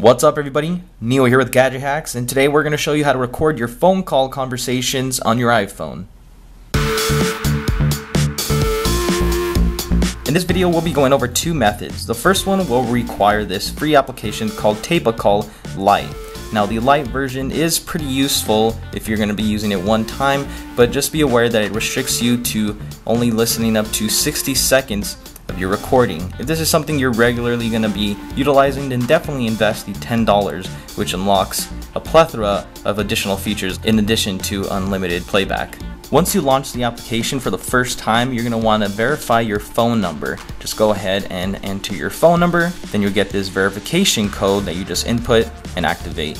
What's up everybody? Neil here with Gadget Hacks and today we're going to show you how to record your phone call conversations on your iPhone. In this video we'll be going over two methods. The first one will require this free application called Tape Call Lite. Now the Lite version is pretty useful if you're going to be using it one time, but just be aware that it restricts you to only listening up to 60 seconds your recording. If this is something you're regularly going to be utilizing, then definitely invest the $10, which unlocks a plethora of additional features in addition to unlimited playback. Once you launch the application for the first time, you're going to want to verify your phone number. Just go ahead and enter your phone number, then you'll get this verification code that you just input and activate.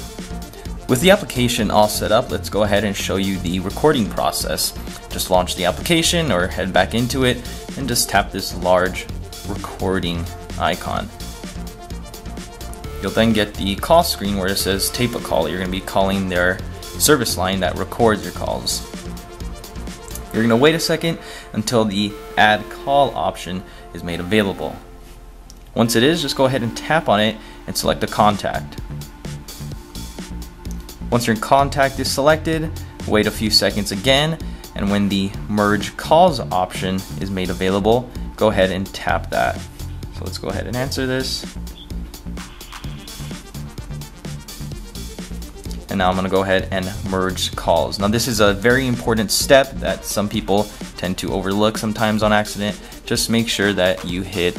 With the application all set up, let's go ahead and show you the recording process. Just launch the application or head back into it and just tap this large recording icon. You'll then get the call screen where it says tape a call. You're going to be calling their service line that records your calls. You're going to wait a second until the add call option is made available. Once it is, just go ahead and tap on it and select a contact. Once your contact is selected, wait a few seconds again, and when the merge calls option is made available, go ahead and tap that. So let's go ahead and answer this. and now I'm going to go ahead and merge calls. Now this is a very important step that some people tend to overlook sometimes on accident. Just make sure that you hit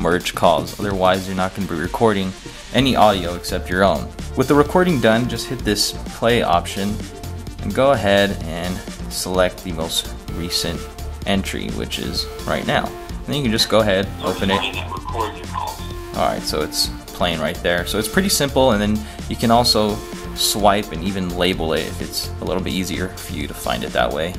merge calls, otherwise you're not going to be recording any audio except your own. With the recording done, just hit this play option and go ahead and select the most recent entry, which is right now. And then you can just go ahead, open it. Alright, so it's playing right there. So it's pretty simple and then you can also swipe and even label it if it's a little bit easier for you to find it that way.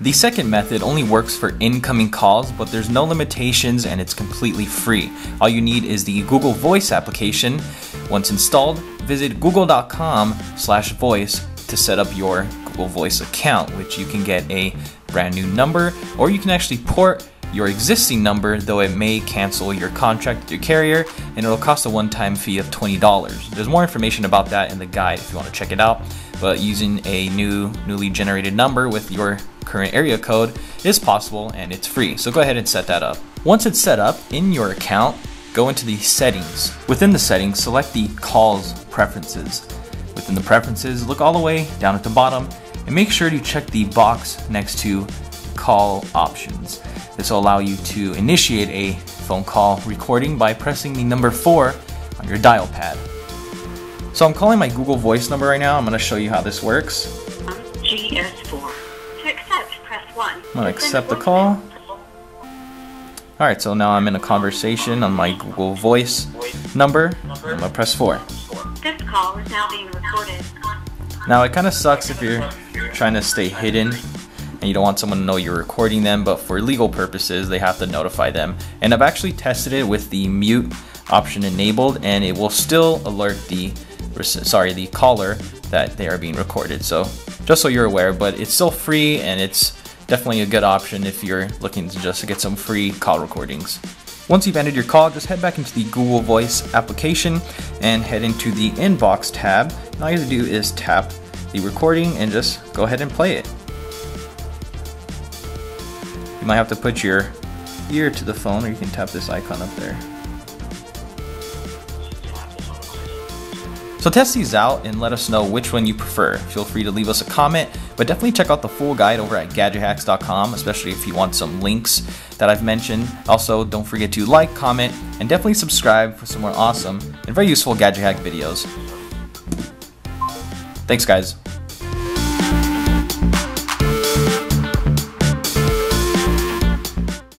The second method only works for incoming calls, but there's no limitations and it's completely free. All you need is the Google Voice application. Once installed, visit google.com slash voice to set up your Google Voice account, which you can get a brand new number, or you can actually port your existing number, though it may cancel your contract with your carrier and it'll cost a one-time fee of $20. There's more information about that in the guide if you want to check it out, but using a new newly generated number with your current area code is possible and it's free, so go ahead and set that up. Once it's set up in your account, go into the settings. Within the settings, select the calls preferences. Within the preferences, look all the way down at the bottom and make sure to check the box next to call options. This will allow you to initiate a phone call recording by pressing the number 4 on your dial pad. So I'm calling my Google Voice number right now. I'm going to show you how this works. GS4. To accept, press 1. I'm going to accept the call. Alright, so now I'm in a conversation on my Google Voice number. I'm to press 4. This call is now being recorded. Now it kind of sucks if you're trying to stay hidden and you don't want someone to know you're recording them, but for legal purposes, they have to notify them. And I've actually tested it with the mute option enabled, and it will still alert the sorry the caller that they are being recorded. So just so you're aware, but it's still free and it's definitely a good option if you're looking to just get some free call recordings. Once you've ended your call, just head back into the Google Voice application and head into the Inbox tab. And all you have to do is tap the recording and just go ahead and play it. You might have to put your ear to the phone or you can tap this icon up there. So test these out and let us know which one you prefer. Feel free to leave us a comment, but definitely check out the full guide over at gadgethacks.com, especially if you want some links that I've mentioned. Also, don't forget to like, comment, and definitely subscribe for some more awesome and very useful Gadget Hack videos. Thanks guys.